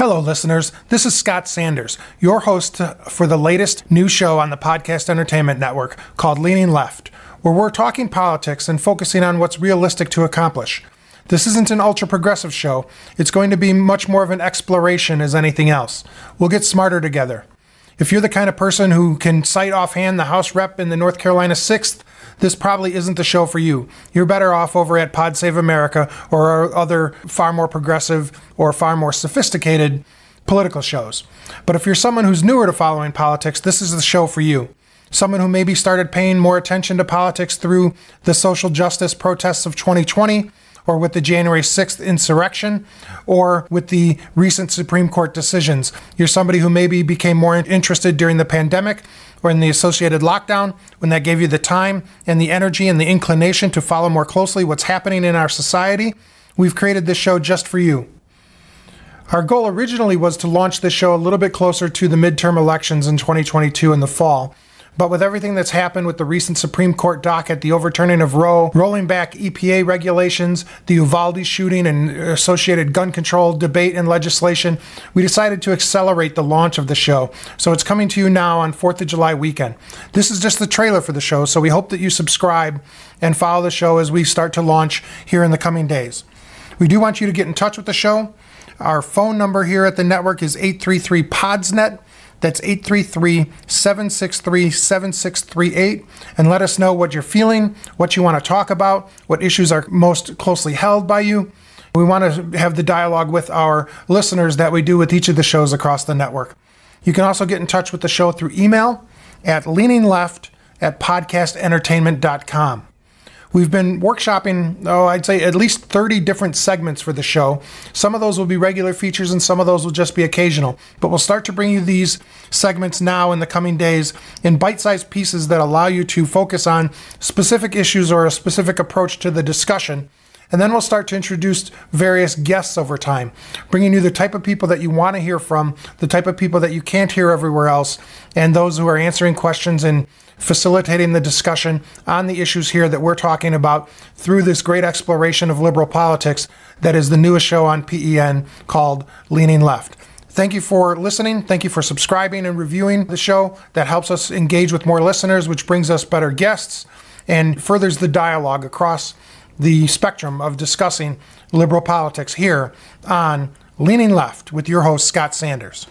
Hello, listeners. This is Scott Sanders, your host for the latest new show on the Podcast Entertainment Network called Leaning Left, where we're talking politics and focusing on what's realistic to accomplish. This isn't an ultra progressive show, it's going to be much more of an exploration as anything else. We'll get smarter together. If you're the kind of person who can cite offhand the House rep in the North Carolina 6th, this probably isn't the show for you. You're better off over at Pod Save America or other far more progressive or far more sophisticated political shows. But if you're someone who's newer to following politics, this is the show for you. Someone who maybe started paying more attention to politics through the social justice protests of 2020 or with the January 6th insurrection, or with the recent Supreme Court decisions. You're somebody who maybe became more interested during the pandemic or in the associated lockdown when that gave you the time and the energy and the inclination to follow more closely what's happening in our society. We've created this show just for you. Our goal originally was to launch this show a little bit closer to the midterm elections in 2022 in the fall. But with everything that's happened with the recent Supreme Court docket, the overturning of Roe, rolling back EPA regulations, the Uvalde shooting, and associated gun control debate and legislation, we decided to accelerate the launch of the show. So it's coming to you now on 4th of July weekend. This is just the trailer for the show, so we hope that you subscribe and follow the show as we start to launch here in the coming days. We do want you to get in touch with the show. Our phone number here at the network is 833 PODSNET. That's 833 763 7638. And let us know what you're feeling, what you want to talk about, what issues are most closely held by you. We want to have the dialogue with our listeners that we do with each of the shows across the network. You can also get in touch with the show through email at leaningleft at podcastentertainment.com. We've been workshopping, oh, I'd say at least 30 different segments for the show. Some of those will be regular features and some of those will just be occasional. But we'll start to bring you these segments now in the coming days in bite sized pieces that allow you to focus on specific issues or a specific approach to the discussion. And then we'll start to introduce various guests over time, bringing you the type of people that you want to hear from, the type of people that you can't hear everywhere else, and those who are answering questions and facilitating the discussion on the issues here that we're talking about through this great exploration of liberal politics that is the newest show on PEN called Leaning Left. Thank you for listening. Thank you for subscribing and reviewing the show. That helps us engage with more listeners, which brings us better guests and furthers the dialogue across the spectrum of discussing liberal politics here on Leaning Left with your host, Scott Sanders.